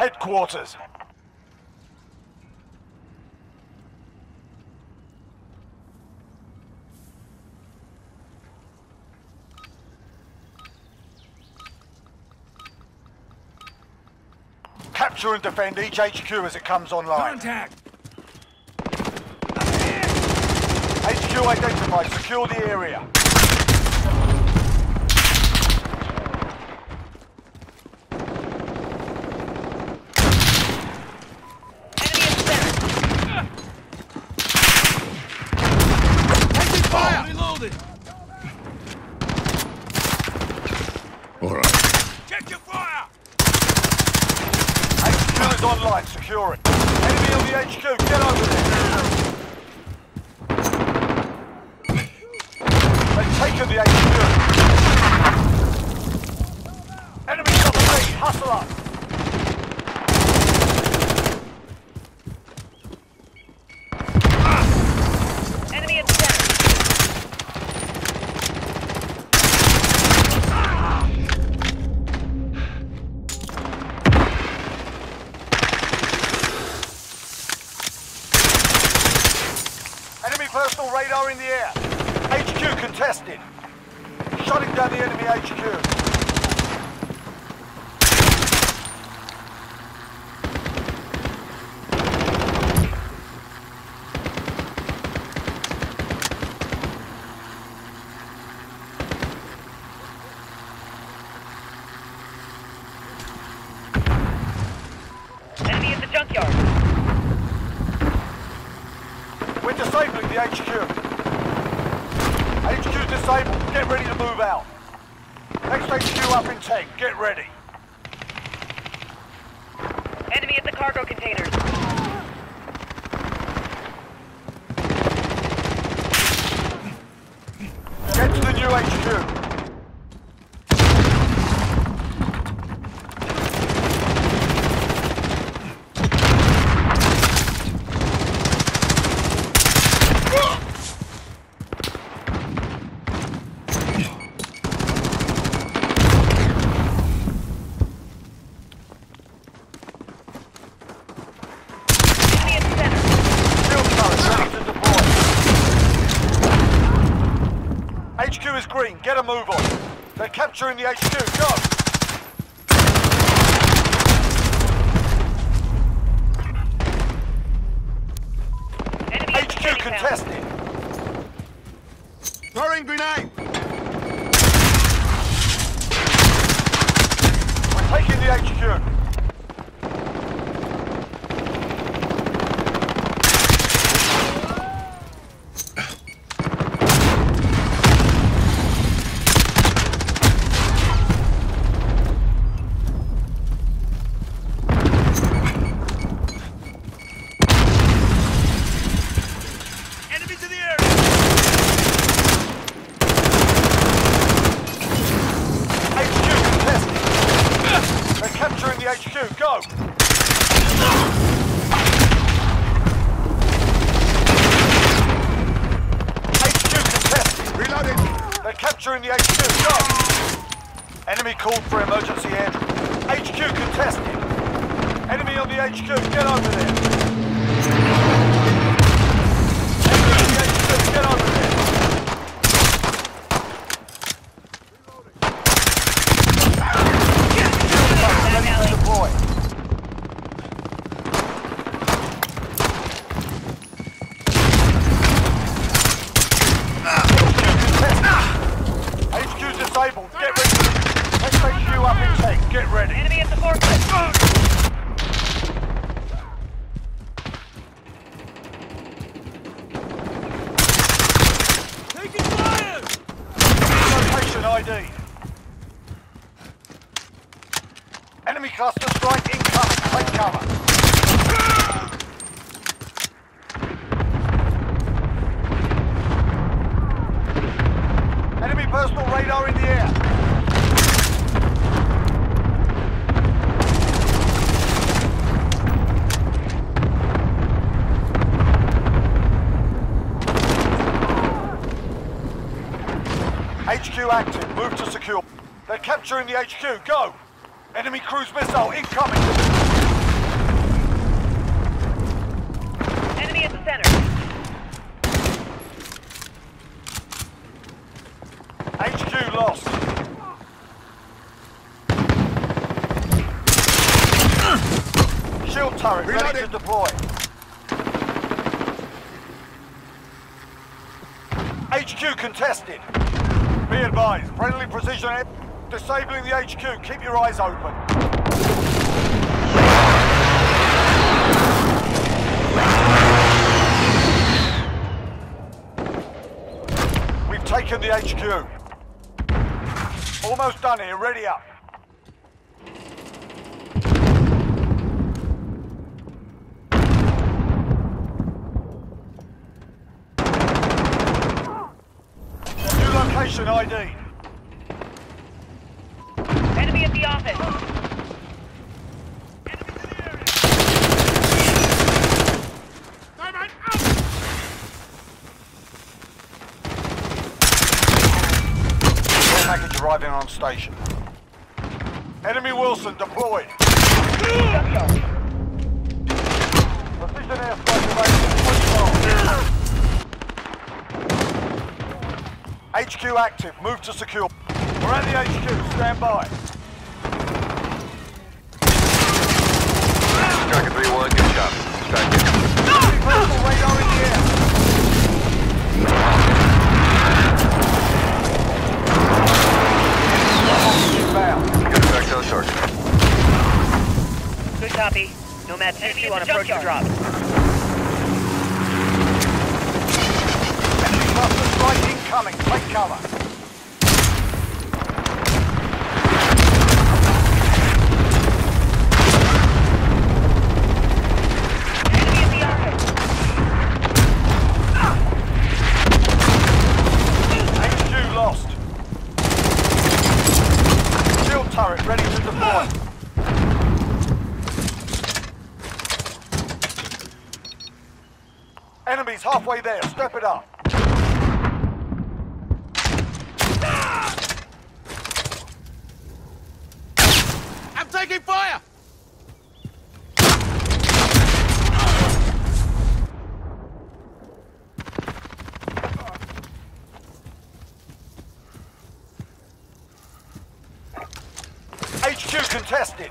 headquarters. Capture and defend each HQ as it comes online. Contact! HQ identified. Secure the area. Enemy in center. Taking fire! Reloaded! All right. Check your fire! Secure it. Enemy on the HQ. Get over there. They've taken the HQ. Enemy's on the lead. Hustle up. Enemy in center. Enemy personal radar in the air. HQ contested. Shutting down the enemy HQ. Enemy in the junkyard. We're disabling the HQ. HQ disabled. Get ready to move out. Next HQ up in 10. Get ready. Enemy at the cargo containers. Get to the new HQ. Enemy in center. Field turret ready to deploy. HQ is green. Get a move on. They're capturing the HQ. Go. Enemy at the HQ contested. Throwing grenade! We're taking the HQ. Enemy to the area! HQ contested. They're capturing the HQ. Go. HQ contested. Reloading! They're capturing the HQ. Go. Enemy called for emergency entry. HQ contested. Enemy on the HQ. Get over there. Enemy on the HQ. Get over there. Back alley. Deploy. HQ disabled. Get ready. Let's HQ up in 10. Get ready. Enemy at the forklift. Taking fire! Location ID. Enemy cluster strike incoming. Take cover. Enemy personal radar in the air. HQ active. Move to secure. They're capturing the HQ. Go! Enemy cruise missile incoming! Enemy at the center. HQ lost. Shield turret Reloading. ready to deploy. HQ contested. Be advised, friendly precision disabling the HQ. Keep your eyes open. We've taken the HQ. Almost done here, ready up. Location ID. Enemy at the office. Package arriving on station. Enemy Wheelson deployed. Precision airstrike available. 20 miles. HQ active. Move to secure. We're at the HQ. Stand by. Striker 3-1, good job. Strike it. Personal radar in the air. Inbound. Good effect on target. Good copy. Nomad 60 on approach to drop. Enemy cluster strike incoming. Take cover. Ah. Deploy. Enemies halfway there. Step it up. Taking fire! HQ contested.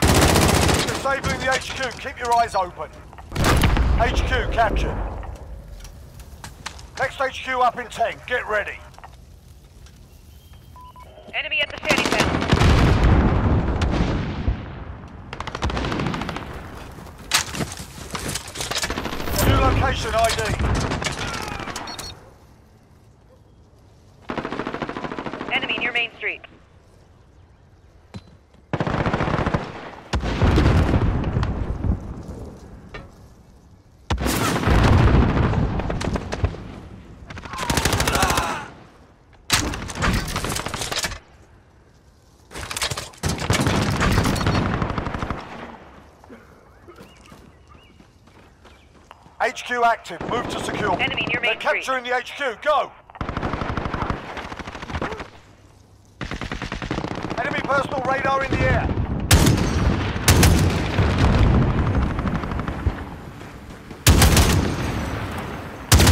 Disabling the HQ. Keep your eyes open. HQ captured. Next HQ up in 10. Get ready. Enemy at the standing mound. New location ID. Enemy near Main Street. HQ active. Move to secure. Enemy near They're Main Street. capturing the HQ. Go. Enemy personal radar in the air.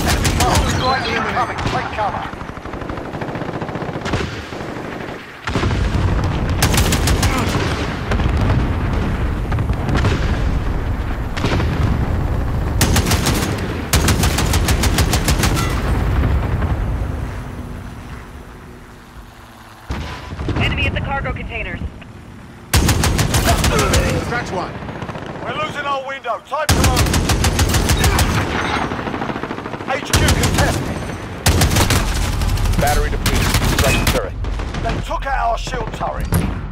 Enemy personal strike incoming. Take cover. Enemy at the cargo containers. Scratch one. We're losing our window. Time to move. HQ contested. Battery depleted. Strike turret. They took out our shield turret.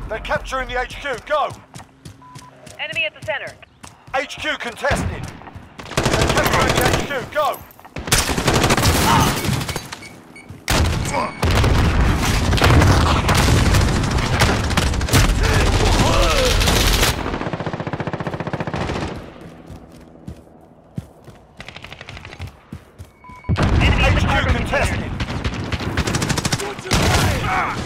They're capturing the HQ. Go. Enemy at the center. HQ contested. They're capturing the HQ. Go. Enemy at the HQ cargo contested. containers.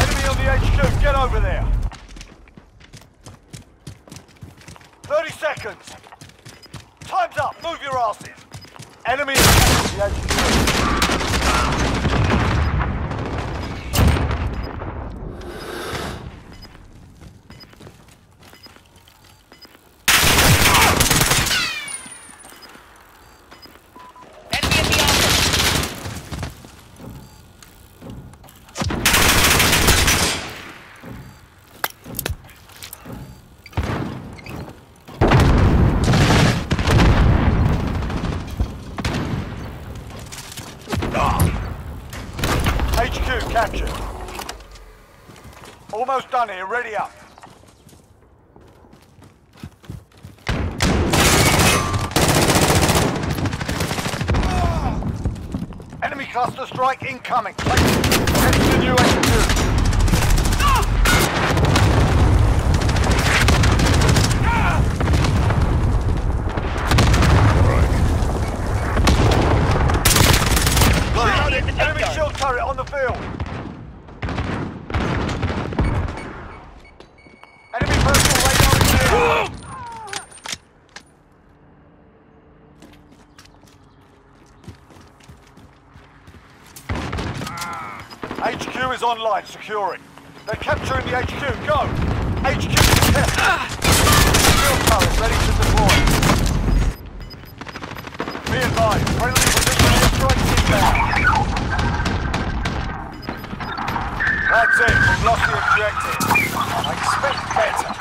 Enemy on the HQ. Get over there. 30 seconds. Time's up. Move your asses. Enemy in the HQ. Almost done here. Ready up. Enemy cluster strike incoming. To new. Enemy at the Enemy junkyard. shield turret on the field. Enemy personal radar is clear. HQ is online, securing. They're capturing the HQ. Go! HQ contested. Shield turret ready to deploy. Be advised, friendly precision airstrike inbound. That's it, we've lost the objective. I expect better.